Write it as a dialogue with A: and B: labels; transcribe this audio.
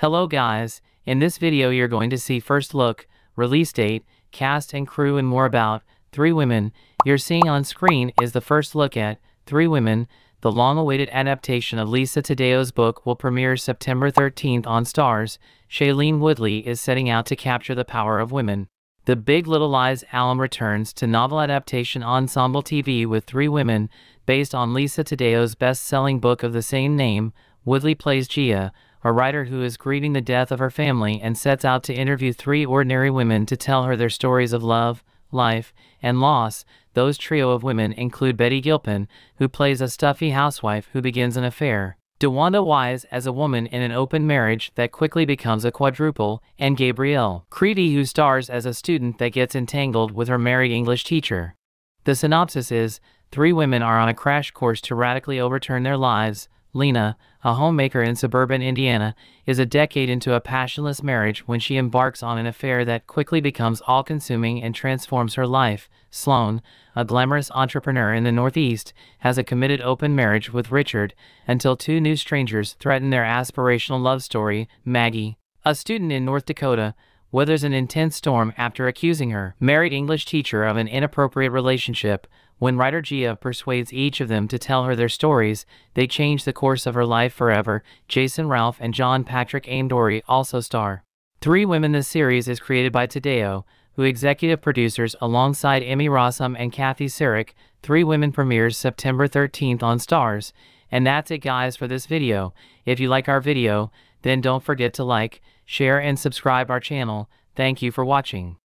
A: Hello guys, in this video you're going to see first look, release date, cast and crew and more about Three Women. You're seeing on screen is the first look at Three Women. The long-awaited adaptation of Lisa Taddeo's book will premiere September 13th on Starz. Shailene Woodley is setting out to capture the power of women. The Big Little Lies alum returns to novel adaptation Ensemble TV with Three Women, based on Lisa Taddeo's best-selling book of the same name. Woodley plays Gia, a writer who is grieving the death of her family and sets out to interview three ordinary women to tell her their stories of love, life, and loss. Those trio of women include Betty Gilpin, who plays a stuffy housewife who begins an affair, DeWanda Wise as a woman in an open marriage that quickly becomes a quadruple, and Gabrielle Creevy who stars as a student that gets entangled with her married English teacher. The synopsis is, three women are on a crash course to radically overturn their lives, Lena, a homemaker in suburban Indiana, is a decade into a passionless marriage when she embarks on an affair that quickly becomes all consuming and transforms her life. Sloan, a glamorous entrepreneur in the Northeast, has a committed open marriage with Richard until two new strangers threaten their aspirational love story. Maggie, a student in North Dakota, weathers an intense storm after accusing her married English teacher of an inappropriate relationship. When writer Gia persuades each of them to tell her their stories, they change the course of her life forever. Jason Ralph and John Patrick Amedori also star. Three Women This series is created by Taddeo, who executive producers alongside Emmy Rossum and Kathy Sarek. Three Women premieres September 13th on Starz. And that's it guys for this video. If you like our video, then don't forget to like, share and subscribe our channel. Thank you for watching.